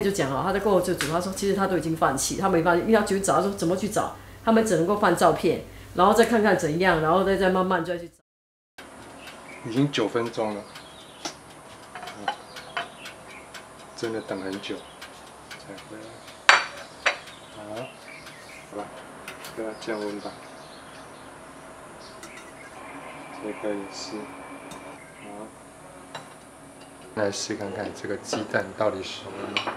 就讲哦，他在跟我就主他说，其实他都已经放弃，他没放弃，因为他去找，他说怎么去找，他们只能够放照片，然后再看看怎样，然后再再慢慢再去找。已经九分钟了，真的等很久才回来。好，好吧，给它降温吧。这个也是，来试看看这个鸡蛋到底熟了吗？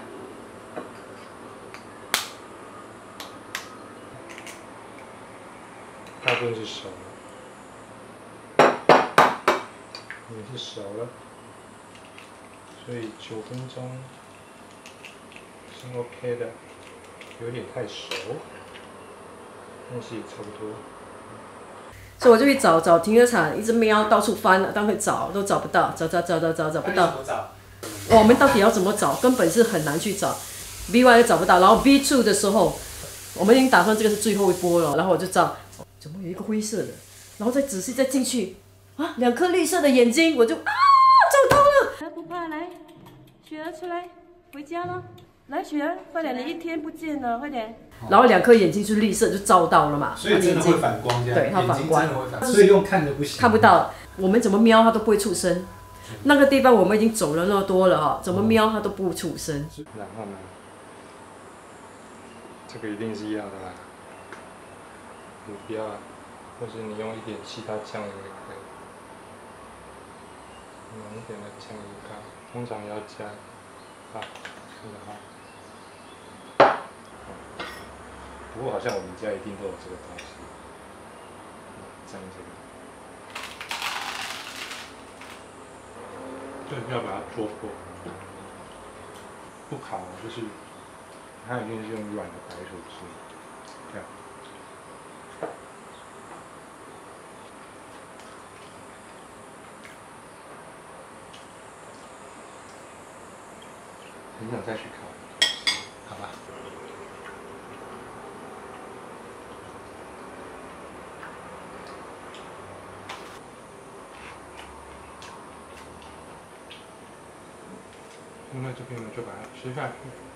大部分是熟了。也是熟了，所以九分钟是 OK 的，有点太熟，但是也差不多。所以我就去找找停车场，一直瞄到处翻，当会找都找不到，找找找找找找不到。我们到底要怎么找？根本是很难去找。B one 也找不到，然后 B two 的时候，我们已经打算这个是最后一波了，然后我就找，怎么有一个灰色的，然后再仔细再进去，啊，两颗绿色的眼睛，我就啊找到了。来不怕，来，雪儿出来，回家了。来，雪儿，快点，你一天不见了，快点。然后两颗眼睛是绿色，就照到了嘛。所以真的会反光这样，对它反光真的会反光，所以用看的不行，看不到，我们怎么瞄它都不会出声。那个地方我们已经走了那么多了哈，怎么瞄它都不出声。然后呢？这个一定是要的啦。你不要啊，或是你用一点其他酱油也可以，浓一点的酱油膏，通常要加。不过好像我们家一定都有这个东西，这个。就是要把它戳破，不烤就是，它一定是用软的白手制，这样。很想再去烤，好吧？那这边呢，就把它吃下去。